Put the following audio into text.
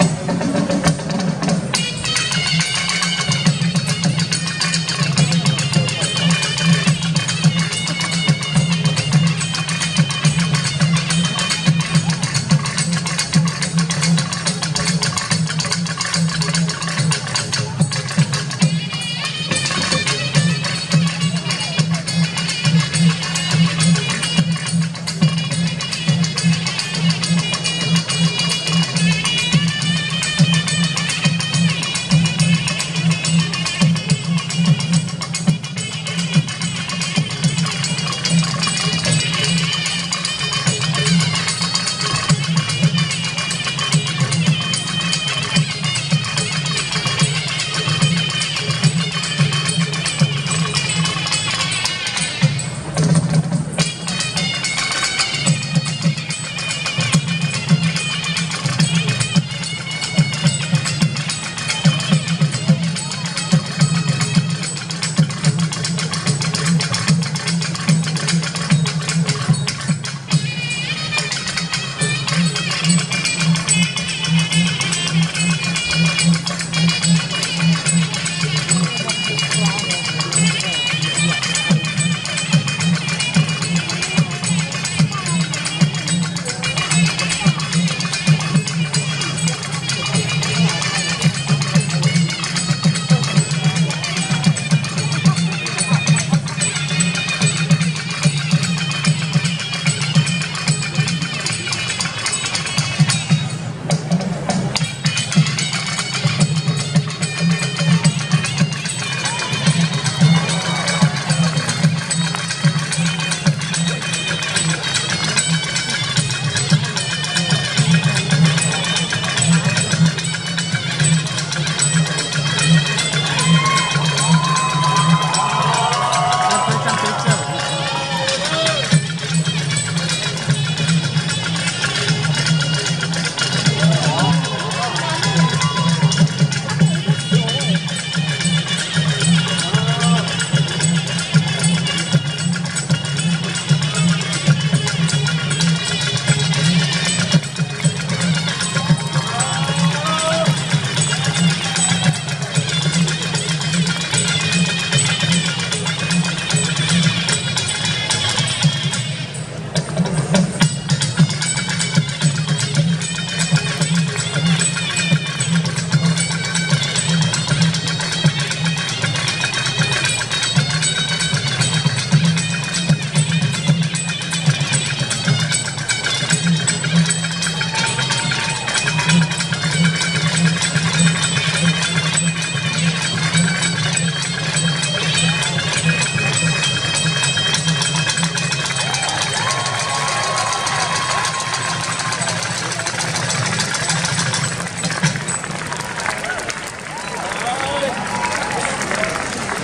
うん。